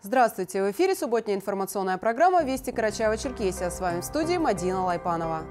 Здравствуйте! В эфире субботняя информационная программа «Вести Карачаева-Черкесия». С вами в студии Мадина Лайпанова.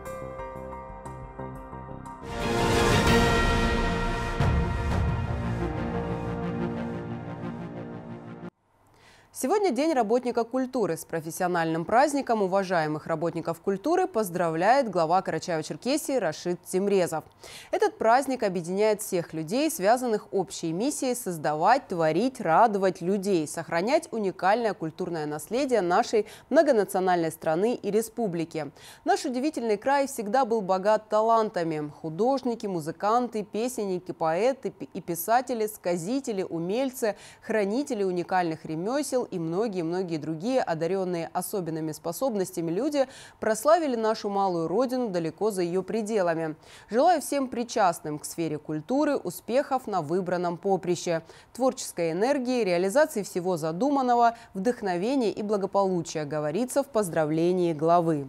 Сегодня День работника культуры. С профессиональным праздником уважаемых работников культуры поздравляет глава Карачаева-Черкесии Рашид Тимрезов. Этот праздник объединяет всех людей, связанных общей миссией создавать, творить, радовать людей, сохранять уникальное культурное наследие нашей многонациональной страны и республики. Наш удивительный край всегда был богат талантами. Художники, музыканты, песенники, поэты и писатели, сказители, умельцы, хранители уникальных ремесел и многие-многие другие одаренные особенными способностями люди прославили нашу малую родину далеко за ее пределами. Желаю всем причастным к сфере культуры успехов на выбранном поприще, творческой энергии, реализации всего задуманного, вдохновения и благополучия, говорится в поздравлении главы.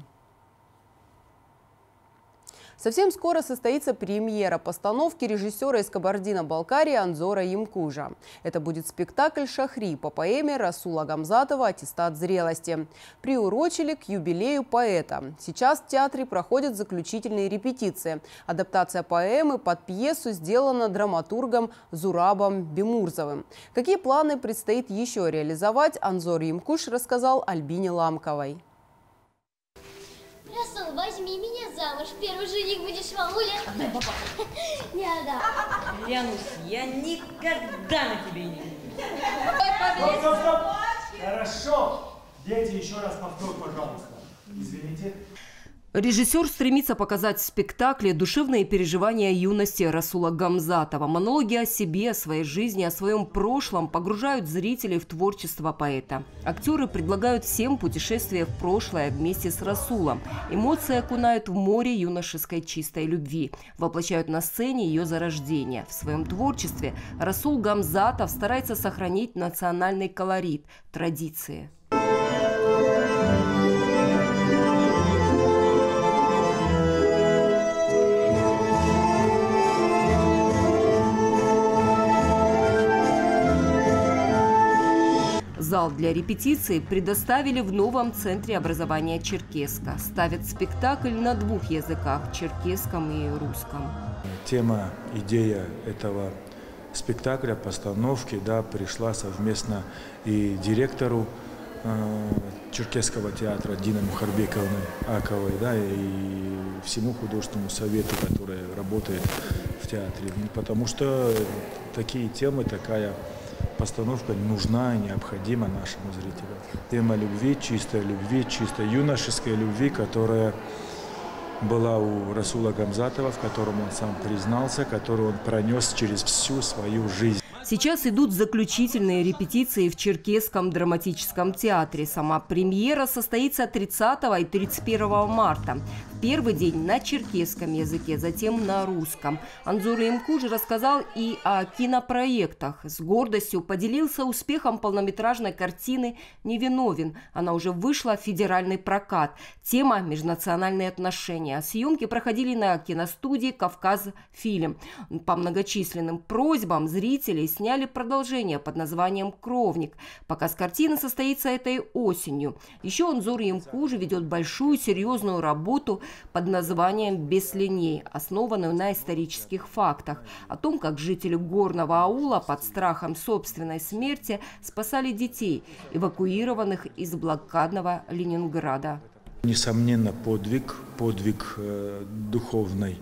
Совсем скоро состоится премьера постановки режиссера из Кабардино-Балкарии Анзора Ямкужа. Это будет спектакль «Шахри» по поэме Расула Гамзатова «Аттестат зрелости». Приурочили к юбилею поэта. Сейчас в театре проходят заключительные репетиции. Адаптация поэмы под пьесу сделана драматургом Зурабом Бемурзовым. Какие планы предстоит еще реализовать, Анзор Ямкуш рассказал Альбине Ламковой. Расул, возьми меня замуж. Первый жених будешь мамуля. Отдай, папа. Не отдам. Клянусь, я никогда на тебе не Стоп, стоп, стоп. Хорошо. Дети, еще раз повтор, пожалуйста. Извините. Режиссер стремится показать в спектакле душевные переживания юности Расула Гамзатова. Монологи о себе, о своей жизни, о своем прошлом погружают зрителей в творчество поэта. Актеры предлагают всем путешествие в прошлое вместе с Расулом. Эмоции окунают в море юношеской чистой любви, воплощают на сцене ее зарождение. В своем творчестве Расул Гамзатов старается сохранить национальный колорит, традиции. Зал для репетиции предоставили в новом центре образования Черкеска. Ставят спектакль на двух языках – черкесском и русском. Тема, идея этого спектакля, постановки, да, пришла совместно и директору э, Черкесского театра Дина Мухарбековны Аковой, да, и всему художественному совету, который работает в театре. Потому что такие темы, такая постановка нужна и необходима нашему зрителю. Тема любви, чистой любви, чистой юношеской любви, которая была у Расула Гамзатова, в котором он сам признался, которую он пронес через всю свою жизнь. Сейчас идут заключительные репетиции в Черкесском драматическом театре. Сама премьера состоится 30 и 31 марта. Первый день на черкесском языке, затем на русском. Анзур Имкуж рассказал и о кинопроектах. С гордостью поделился успехом полнометражной картины «Невиновен». Она уже вышла в федеральный прокат. Тема – межнациональные отношения. Съемки проходили на киностудии «Кавказ фильм». По многочисленным просьбам зрителей сняли продолжение под названием «Кровник». Показ картины состоится этой осенью. Еще Анзур Имкуж ведет большую серьезную работу под названием «Без линей», основанную на исторических фактах, о том, как жители горного аула под страхом собственной смерти спасали детей, эвакуированных из блокадного Ленинграда. Несомненно, подвиг, подвиг э, духовной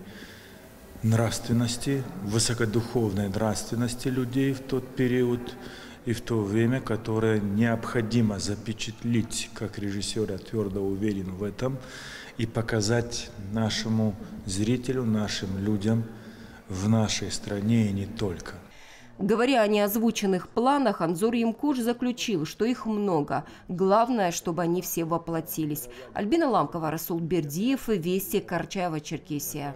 нравственности, высокодуховной нравственности людей в тот период и в то время, которое необходимо запечатлить, как режиссер я твердо уверен в этом, и показать нашему зрителю, нашим людям в нашей стране и не только. Говоря о неозвученных планах, Анзор Ямкуш заключил, что их много. Главное, чтобы они все воплотились. Альбина Ламкова, Расул Бердиев, Вести, Карчаева, Черкесия.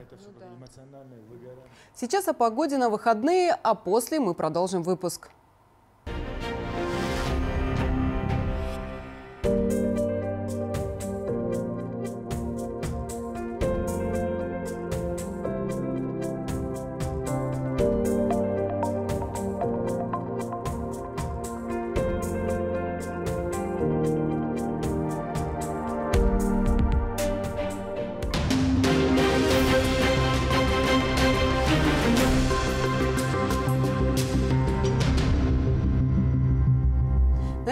Сейчас о погоде на выходные, а после мы продолжим выпуск.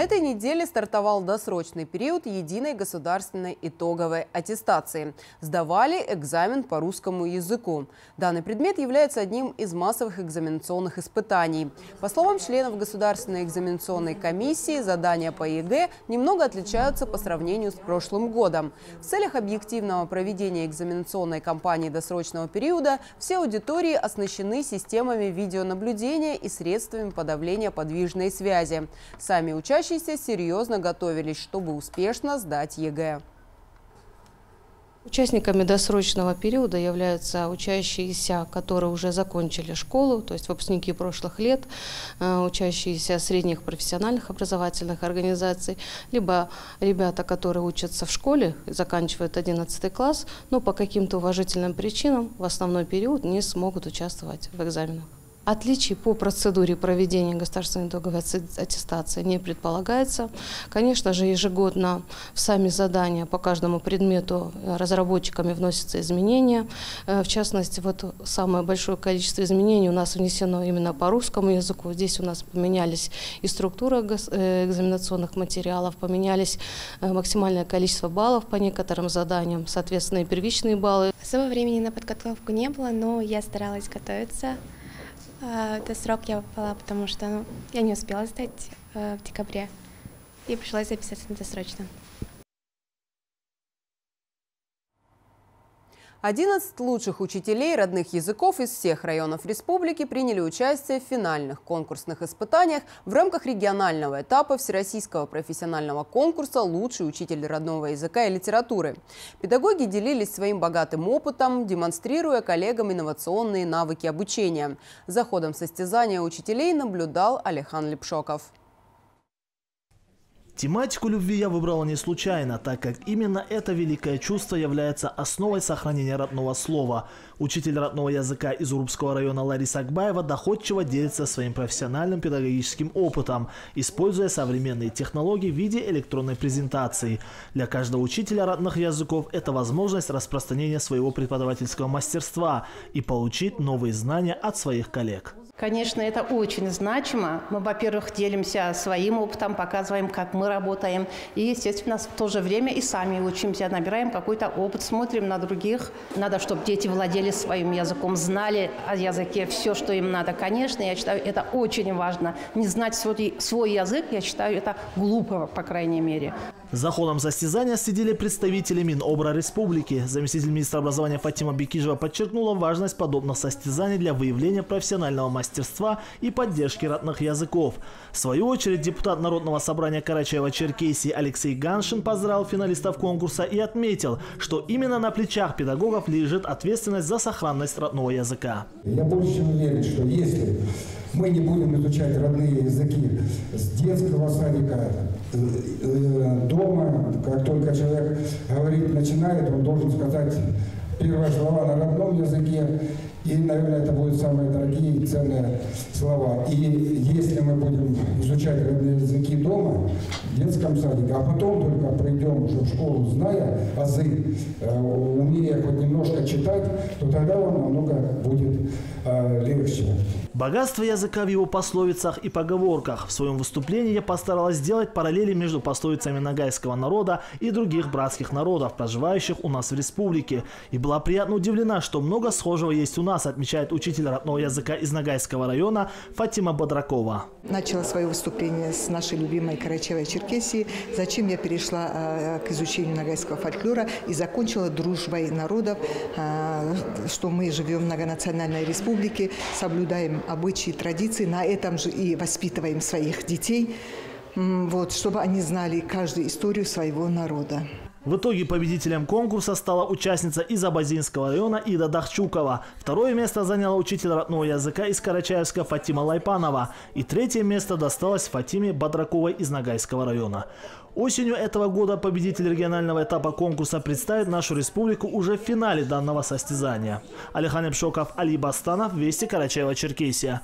Этой неделе стартовал досрочный период единой государственной итоговой аттестации. Сдавали экзамен по русскому языку. Данный предмет является одним из массовых экзаменационных испытаний. По словам членов Государственной экзаменационной комиссии, задания по ЕГЭ немного отличаются по сравнению с прошлым годом. В целях объективного проведения экзаменационной кампании досрочного периода все аудитории оснащены системами видеонаблюдения и средствами подавления подвижной связи. Сами участники Учащиеся серьезно готовились, чтобы успешно сдать ЕГЭ. Участниками досрочного периода являются учащиеся, которые уже закончили школу, то есть выпускники прошлых лет, э, учащиеся средних профессиональных образовательных организаций, либо ребята, которые учатся в школе, заканчивают 11 класс, но по каким-то уважительным причинам в основной период не смогут участвовать в экзаменах. Отличий по процедуре проведения государственной итоговой аттестации не предполагается. Конечно же, ежегодно в сами задания по каждому предмету разработчиками вносятся изменения. Э, в частности, вот самое большое количество изменений у нас внесено именно по русскому языку. Здесь у нас поменялись и структура э, экзаменационных материалов, поменялись э, максимальное количество баллов по некоторым заданиям, соответственно, и первичные баллы. Особо времени на подготовку не было, но я старалась готовиться. А, это срок я попала, потому что ну, я не успела сдать э, в декабре. И пришлось записаться на досрочно. 11 лучших учителей родных языков из всех районов республики приняли участие в финальных конкурсных испытаниях в рамках регионального этапа Всероссийского профессионального конкурса «Лучший учитель родного языка и литературы». Педагоги делились своим богатым опытом, демонстрируя коллегам инновационные навыки обучения. За ходом состязания учителей наблюдал Алихан Лепшоков. Тематику любви я выбрала не случайно, так как именно это великое чувство является основой сохранения родного слова. Учитель родного языка из Урубского района Лариса Акбаева доходчиво делится своим профессиональным педагогическим опытом, используя современные технологии в виде электронной презентации. Для каждого учителя родных языков это возможность распространения своего преподавательского мастерства и получить новые знания от своих коллег. Конечно, это очень значимо. Мы, во-первых, делимся своим опытом, показываем, как мы работаем. И, естественно, в то же время и сами учимся, набираем какой-то опыт, смотрим на других. Надо, чтобы дети владели своим языком, знали о языке все, что им надо. Конечно, я считаю, это очень важно. Не знать свой, свой язык, я считаю, это глупо, по крайней мере. За ходом состязания следили представители Минобра Республики. Заместитель министра образования Фатима Бекижева подчеркнула важность подобных состязаний для выявления профессионального мастерства и поддержки родных языков. В свою очередь депутат Народного собрания Карачаева-Черкесии Алексей Ганшин поздравил финалистов конкурса и отметил, что именно на плечах педагогов лежит ответственность за сохранность родного языка. Я больше чем уверен, что если мы не будем изучать родные языки с детского садика, э, э, дома. Как только человек говорить начинает, он должен сказать первые слова на родном языке, и, наверное, это будут самые дорогие и ценные слова. И если мы будем изучать родные языки дома, в детском садике, а потом только придем уже в школу, зная азы, э, умея хоть немножко читать, то тогда он намного будет легче. Богатство языка в его пословицах и поговорках. В своем выступлении я постаралась сделать параллели между пословицами нагайского народа и других братских народов, проживающих у нас в республике. И была приятно удивлена, что много схожего есть у нас, отмечает учитель родного языка из Нагайского района Фатима Бодракова. Начала свое выступление с нашей любимой Карачаевой-Черкесии, зачем я перешла э, к изучению нагайского фольклора и закончила дружбой народов, э, что мы живем в многонациональной республике, соблюдаем обычаи, традиции, на этом же и воспитываем своих детей, вот, чтобы они знали каждую историю своего народа. В итоге победителем конкурса стала участница из Абазинского района Ида Дахчукова. Второе место заняла учитель родного языка из Карачаевска Фатима Лайпанова. И третье место досталось Фатиме Бадраковой из Нагайского района. Осенью этого года победитель регионального этапа конкурса представит нашу республику уже в финале данного состязания. Алихан Эпшоков, Али Бастанов, Вести Карачаева-Черкесия.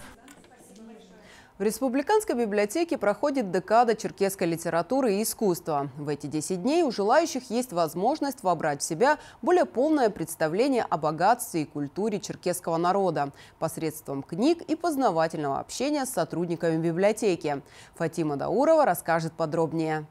В Республиканской библиотеке проходит декада черкесской литературы и искусства. В эти 10 дней у желающих есть возможность вобрать в себя более полное представление о богатстве и культуре черкесского народа посредством книг и познавательного общения с сотрудниками библиотеки. Фатима Даурова расскажет подробнее.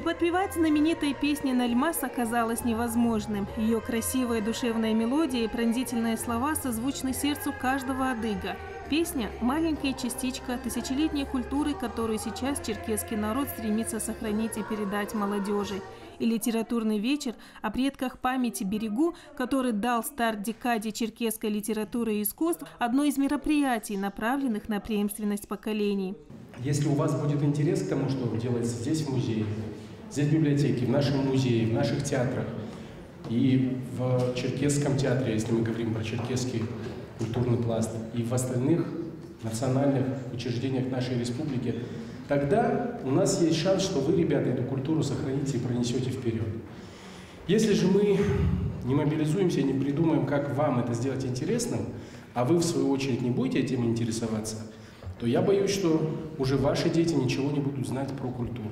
Не подпевать знаменитой песни «Нальмас» оказалось невозможным. Ее красивая душевная мелодия и пронзительные слова созвучны сердцу каждого адыга. Песня – маленькая частичка тысячелетней культуры, которую сейчас черкесский народ стремится сохранить и передать молодежи. И литературный вечер о предках памяти берегу, который дал старт декаде черкесской литературы и искусств, одно из мероприятий, направленных на преемственность поколений. Если у вас будет интерес к тому, что делается здесь в музее, здесь в библиотеке, в нашем музее, в наших театрах и в Черкесском театре, если мы говорим про черкесский культурный пласт, и в остальных национальных учреждениях нашей республики, тогда у нас есть шанс, что вы, ребята, эту культуру сохраните и пронесете вперед. Если же мы не мобилизуемся, не придумаем, как вам это сделать интересным, а вы, в свою очередь, не будете этим интересоваться, то я боюсь, что уже ваши дети ничего не будут знать про культуру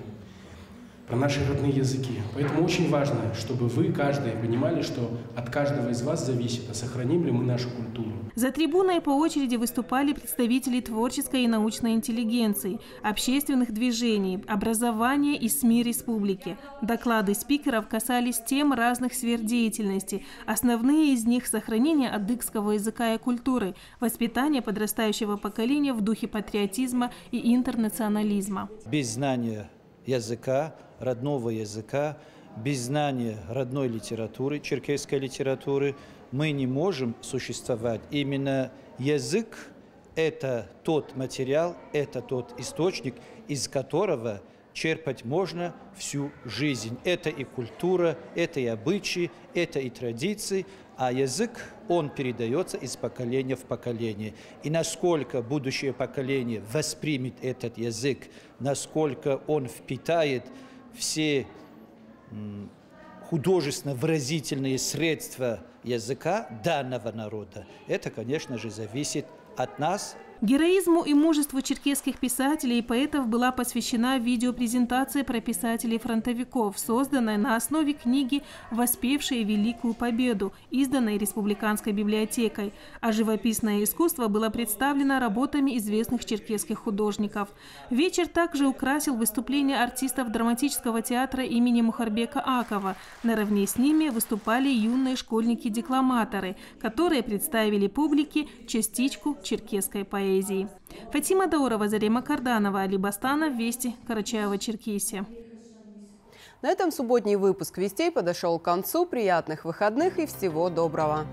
про наши родные языки. Поэтому очень важно, чтобы вы, каждый, понимали, что от каждого из вас зависит, а сохраним ли мы нашу культуру. За трибуной по очереди выступали представители творческой и научной интеллигенции, общественных движений, образования и СМИ республики. Доклады спикеров касались тем разных сфер деятельности. Основные из них – сохранение адыгского языка и культуры, воспитание подрастающего поколения в духе патриотизма и интернационализма. Без знания языка, родного языка, без знания родной литературы, черкесской литературы, мы не можем существовать. Именно язык – это тот материал, это тот источник, из которого черпать можно всю жизнь. Это и культура, это и обычаи, это и традиции, а язык, он передается из поколения в поколение. И насколько будущее поколение воспримет этот язык, насколько он впитает все художественно-выразительные средства языка данного народа, это, конечно же, зависит от нас, Героизму и мужеству черкесских писателей и поэтов была посвящена видеопрезентация про писателей-фронтовиков, созданная на основе книги «Воспевшие Великую Победу», изданной Республиканской библиотекой, а живописное искусство было представлено работами известных черкесских художников. Вечер также украсил выступления артистов драматического театра имени Мухарбека Акова. Наравне с ними выступали юные школьники-декламаторы, которые представили публике частичку черкесской поэзии поэзии. Фатима Даурова, Зарема Карданова, Али Бастана, Вести, Карачаева-Черкесия. На этом субботний выпуск «Вестей» подошел к концу. Приятных выходных и всего доброго!